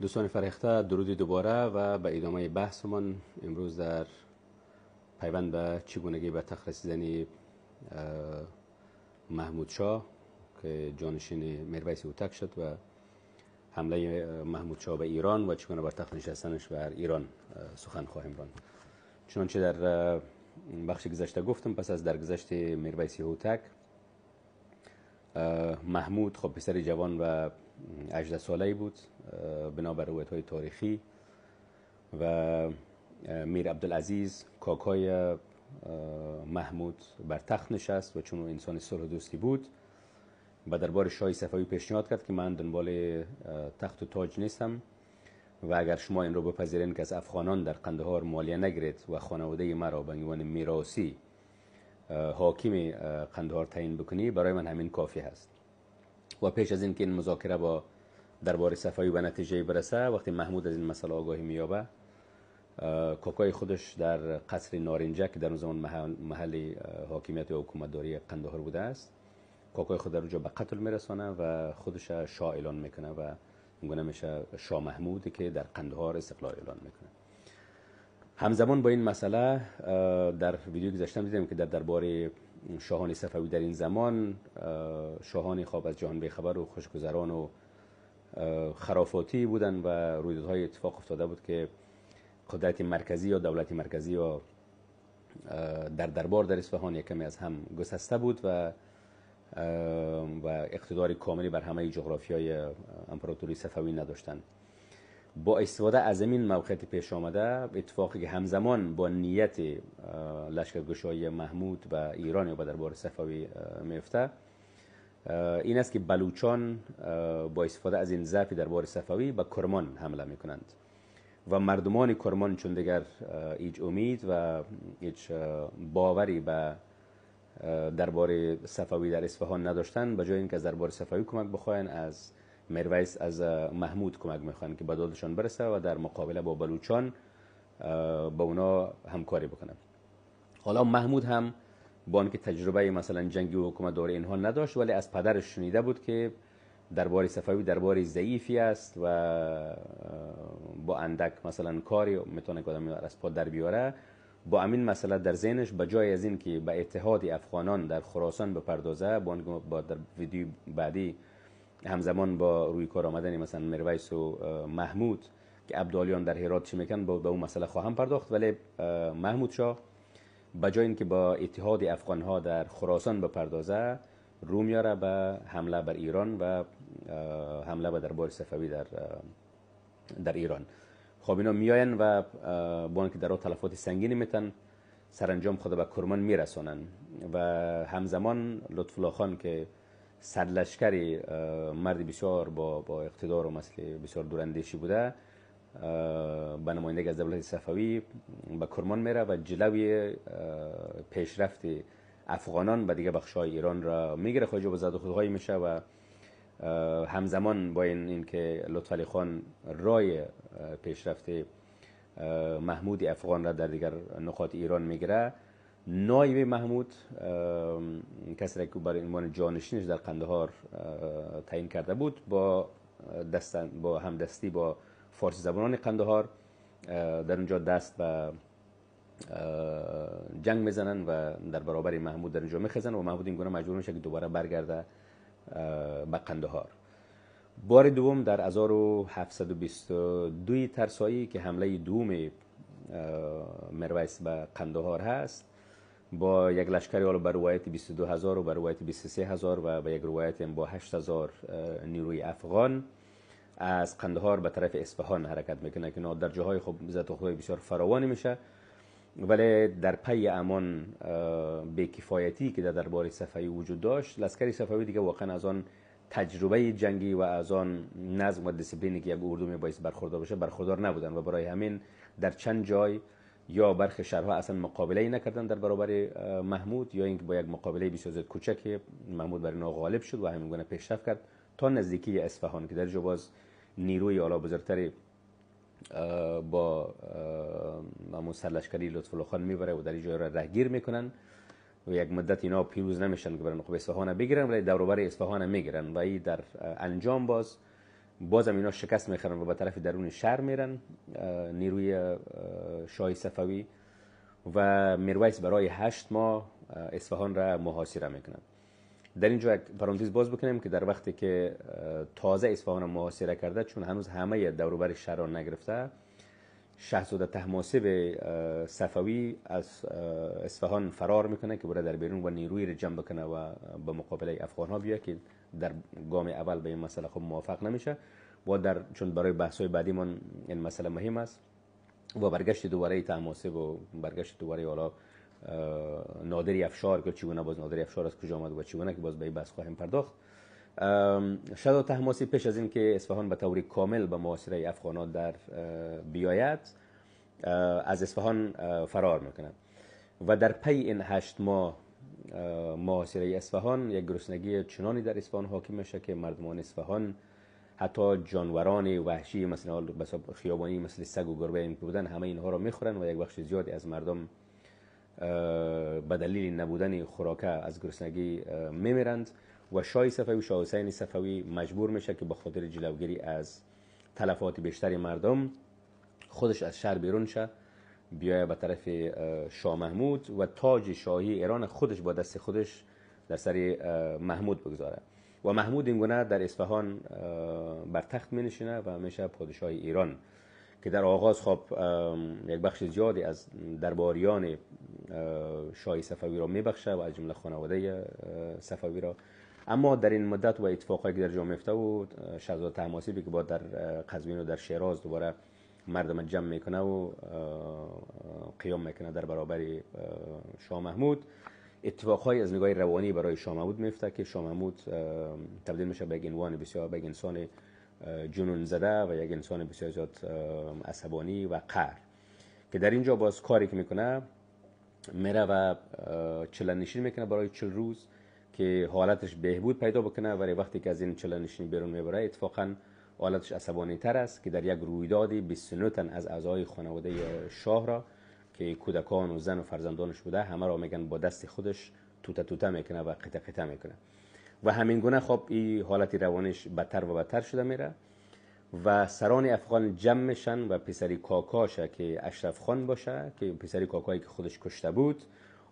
دوستان فرهخته درودی دوباره و به ادامه بحثمان امروز در پیوند به چگونگی به تخت رسیدن محمود شاه که جانشین مرویس اوتک شد و حمله محمود شاه به ایران و چگونه بر تخت نشستنش بر ایران سخن خواهیم راند. چنانچه در بخش گذشته گفتم پس از درگذشت مرویس هوتک محمود خب پسر جوان و 18 ساله بود بنابر روایت های تاریخی و میر عبدالعزیز کاکای محمود بر تخت نشست و چون انسان صلح دوستی بود و دربار شاه صفوی پیشنهاد کرد که من دنبال تخت و تاج نیستم و اگر شما این رو بپذیرین که از افغانان در قندهار مالیه نگیرید و خانواده مرا به عنوان میراثی حاکم قندهار تعیین بکنی برای من همین کافی هست. و پیش از اینکه این مذاکره با دربار صفوی به نتیجه برسه وقتی محمود از این مسئله آگاهی مییابه کاکای خودش در قصر نارنجک که در زمان محل, حاکمیت و حکومتداری قندهار بوده است. کاکای خود در اونجا به قتل میرسانه و خودش شاه اعلان می‌کنه و اونگونه میشه شاه محمود که در قندهار استقلال اعلان می‌کنه. همزمان با این مسئله در ویدیو گذاشتم دیدیم که در دربار شاهان صفوی در این زمان شاهان خواب از جهان بیخبر و خوشگذران و خرافاتی بودن و رویدادهای اتفاق افتاده بود که قدرت مرکزی یا دولت مرکزی یا در دربار در اصفهان یکمی از هم گسسته بود و و اقتدار کاملی بر همه جغرافی های امپراتوری صفوی نداشتند با استفاده از این موقعیت پیش آمده اتفاقی که همزمان با نیت لشکرگشایی محمود و ایران یا دربار صفوی میفته این است که بلوچان با استفاده از این ضعف دربار صفوی به کرمان حمله می‌کنند. و مردمان کرمان چون دیگر هیچ امید و هیچ باوری به دربار صفوی در اصفهان نداشتن به جای اینکه از دربار صفوی کمک بخواین از مرویس از محمود کمک می‌خوان که به دادشان برسه و در مقابله با بلوچان با اونا همکاری بکنه. حالا محمود هم با اینکه تجربه مثلا جنگی و حکومت داره اینها نداشت ولی از پدرش شنیده بود که دربار صفوی دربار ضعیفی است و با اندک مثلا کاری می‌تونه که آدم از پا در بیاره. با همین مسئله در ذهنش به جای از این که به اتحاد افغانان در خراسان بپردازه با در ویدیو بعدی همزمان با روی کار آمدن مثلا مرویس و محمود که عبدالیان در هرات چی میکن با, اون مسئله خواهم پرداخت. ولی محمود شاه به جای اینکه با اتحاد افغان ها در خراسان بپردازه رو میاره به حمله بر ایران و حمله به دربار صفوی در در ایران. خب اینا میاین و با اینکه در تلفات سنگینی میتن سرانجام خود به کرمان میرسونن. و همزمان لطف الله خان که سرلشکری مرد بسیار با, با اقتدار و مثل بسیار دوراندیشی بوده. به نمایندگی از دولت صفوی به کرمان میره و جلوی پیشرفت افغانان به دیگه بخشای ایران را می‌گیره. خواهی به زد خودهایی میشه و همزمان با این, این که لطف علی خان رای پیشرفت محمود افغان را در دیگر نقاط ایران می‌گیره. نایب محمود کسی که برای عنوان جانشینش در قندهار تعیین کرده بود با دستن با همدستی با فارسی زبانان قندهار در اونجا دست به جنگ می‌زنن و در برابر محمود در اونجا میخزن و محمود این گونه مجبور میشه که دوباره برگرده به قندهار. بار دوم در 1722 ترسایی که حمله دوم مرویس به قندهار هست با یک لشکری حالا بر روایت 22 هزار و بر روایت 23 هزار و به یک روایت با 8 هزار نیروی افغان از قندهار به طرف اصفهان حرکت می‌کنه که در جاهای خب زد بسیار فراوانی میشه. ولی در پی امان کفایتی که در دربار صفوی وجود داشت لشکر صفوی دیگه واقعا از آن تجربه جنگی و از آن نظم و دیسیپلینی که یک اردو می برخوردار باشه برخوردار نبودن و برای همین در چند جای یا برخی شهرها اصلا مقابله ای نکردن در برابر محمود یا اینکه با یک مقابله بسیار زیاد کوچک محمود بر اینا غالب شد و همین گونه پیشرفت کرد تا نزدیکی اصفهان که در جو باز نیروی اعلی بزرگتری با معمول سرلشکری لطف الله خان می‌بره و در این جای را رهگیر می‌کنن و یک مدت اینا پیروز نمیشن که برن نقب اصفهان بگیرن ولی دور بر اصفهان می‌گیرن و این در انجام باز بازم اینا شکست می‌خورن و به طرف درون شهر میرن نیروی شاه صفوی و میرویس برای هشت ماه اصفهان را محاصره می‌کنن. در اینجا یک پرانتز باز بکنیم که در وقتی که تازه اصفهان محاصره کرده چون هنوز همه دوروبر شهر را نگرفته شهزاده تحماسب صفوی از اصفهان فرار می‌کنه که بره در بیرون و نیروی را جمع بکنه و به مقابله افغان ها بیاد که در گام اول به این مسئله خب موافق نمیشه و در چون برای بحث های بعدی من این مسئله مهم است و برگشت دوباره تحماسب و برگشت دوباره حالا نادری افشار که چگونه باز نادری افشار از کجا آمد و چگونه که باز به این بحث خواهیم پرداخت. شد تحماسی پیش از اینکه اصفهان به طور کامل به محاصره افغانان در بیاید از اصفهان فرار می‌کنند و در پی این هشت ماه محاصره اصفهان یک گرسنگی چنانی در اصفهان حاکم میشه که مردمان اصفهان حتی جانوران وحشی مثل خیابانی مثل سگ و گربه این بودن همه اینها را می‌خورن و یک بخش زیادی از مردم به دلیل نبودن خوراکه از گرسنگی میمیرند و شاه صفوی و شاه حسین صفوی مجبور میشه که به خاطر جلوگیری از تلفات بیشتری مردم خودش از شهر بیرون شه. بیایه به طرف شاه محمود و تاج شاهی ایران خودش با دست خودش در سر محمود بگذاره. و محمود این گونه در اصفهان بر تخت می نشینه و میشه پادشاه ایران که در آغاز خب یک بخش زیادی از درباریان شاه صفوی را میبخشه و از جمله خانواده صفوی را. اما در این مدت و اتفاقایی که در جامعه افتاد و شهزاده طهماسبی که با در قزوین و در شیراز دوباره مردم جمع می‌کنه و قیام می‌کنه در برابر شاه محمود. اتفاقهای از نگاه روانی برای شاه محمود میفته که شاه محمود تبدیل میشه به عنوان بسیار به انسان جنون زده و یک انسان بسیار زیاد عصبانی و قهر. که در اینجا باز کاری که می‌کنه میره و چلن نشین می‌کنه برای چل روز که حالتش بهبود پیدا بکنه. ولی وقتی که از این چلن نشین بیرون می‌بره اتفاقا حالتش عصبانی تر است که در یک رویدادی 29 تن از اعضای خانواده شاه را که کودکان و زن و فرزندانش بوده همه را میگن با دست خودش توته توته می‌کنه و قطع قطع می‌کنه. و همین گونه خب این حالت روانش بدتر و بدتر شده میره و سران افغان جمع میشن و پسری کاکاشه که اشرف خان باشه که پسری کاکایی که خودش کشته بود.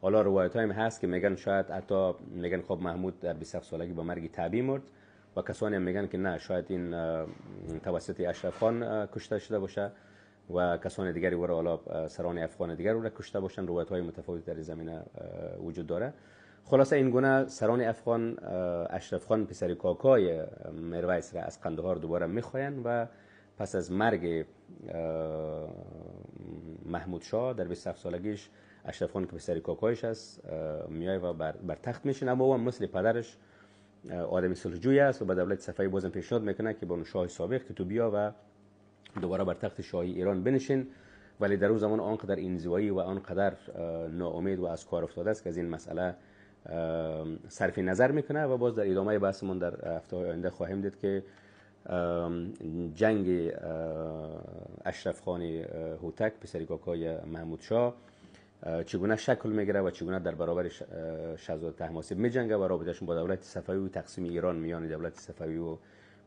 حالا روایت هم هست که میگن شاید حتی میگن خب محمود در 27 سالگی با مرگ طبیعی مرد. و کسانی هم میگن که نه شاید این توسط اشرف خان کشته شده باشه و کسان دیگری و حالا سران افغان دیگر رو کشته باشن روایت های متفاوت در زمینه وجود داره. خلاصه این گونه سران افغان اشرف خان پسر کاکای مرویس را از قندهار دوباره می‌خواین و پس از مرگ محمود شاه در 27 سالگیش اشرف خان که پسر کاکایش است میای و بر, بر تخت میشین اما او مثل پدرش آدم صلحجوی است و به دولت صفوی بازم پیشنهاد می‌کنه که با شاه سابق که تو بیا و دوباره بر تخت شاهی ایران بنشین. ولی در اون زمان آنقدر انزوایی و آنقدر ناامید و از کار افتاده است که از این مسئله صرف نظر می‌کنه و باز در ادامه بحثمون در هفته آینده خواهیم دید که جنگ اشرف خان هوتک پسری کاکای محمود شاه چگونه شکل می‌گیره و چگونه در برابر شهزاده طهماسب میجنگه و رابطهشون با دولت صفوی و تقسیم ایران میان دولت صفوی و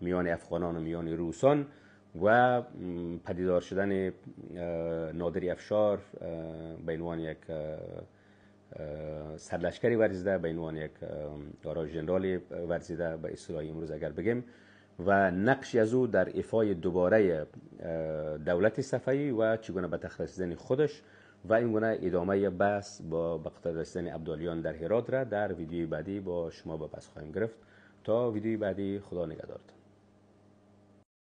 میان افغانان و میان روسان و پدیدار شدن نادری افشار به عنوان یک سرلشکری ورزیده به عنوان یک دارا ژنرالی ورزیده. به اصطلاح امروز اگر بگیم و نقشی از او در ایفای دوباره دولت صفوی و چگونه به تخت خودش و این گونه ادامه بحث با بقدر رسیدن عبدالیان در هرات را در ویدیوی بعدی با شما به بس خواهیم گرفت. تا ویدیوی بعدی خدا نگهدارتون